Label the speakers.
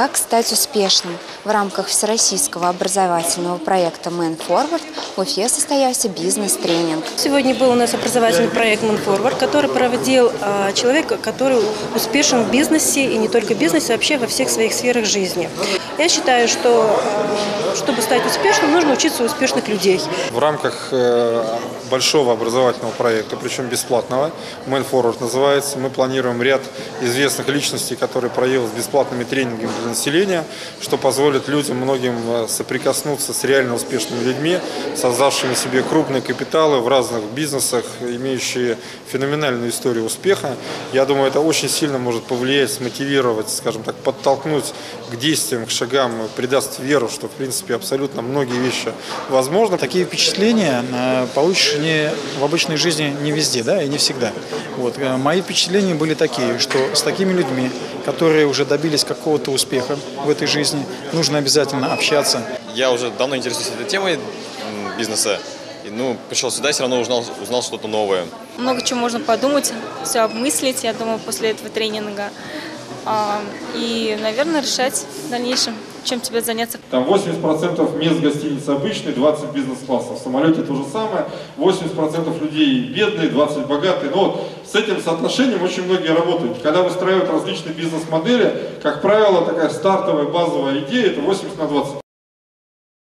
Speaker 1: Как стать успешным? В рамках всероссийского образовательного проекта Man Forward в Уфе состоялся бизнес-тренинг.
Speaker 2: Сегодня был у нас образовательный проект Man Forward, который проводил а, человек, который успешен в бизнесе и не только в бизнесе, а вообще во всех своих сферах жизни. Я считаю, что а, чтобы стать успешным, нужно учиться у успешных людей.
Speaker 3: В рамках э, большого образовательного проекта, причем бесплатного, Man Forward называется, мы планируем ряд известных личностей, которые проявят бесплатными тренингами для населения, что позволит людям, многим э, соприкоснуться с реально успешными людьми, создавшими себе крупные капиталы в разных бизнесах, имеющие феноменальную историю успеха. Я думаю, это очень сильно может повлиять, смотивировать, скажем так, подтолкнуть к действиям, к шагам, придаст веру, что, в принципе, абсолютно многие вещи возможны.
Speaker 4: Такие впечатления э, получишь не в обычной жизни не везде, да, и не всегда. Вот. э, Мои впечатления были такие, что с такими людьми, которые уже добились какого-то успеха в этой жизни, нужно обязательно общаться.
Speaker 5: Я уже давно интересуюсь этой темой бизнеса. И, ну, пришел сюда, все равно узнал, узнал что-то новое.
Speaker 6: много чего можно подумать, все обмыслить, я думаю, после этого тренинга. А, И, наверное, решать в дальнейшем, чем тебе заняться.
Speaker 3: Там 80% мест гостиниц обычные, 20 бизнес-классов. В самолете то же самое. 80% людей бедные, 20 богатые. Но вот с этим соотношением очень многие работают. Когда выстраивают различные бизнес-модели, как правило, такая стартовая базовая идея – это 80 на 20.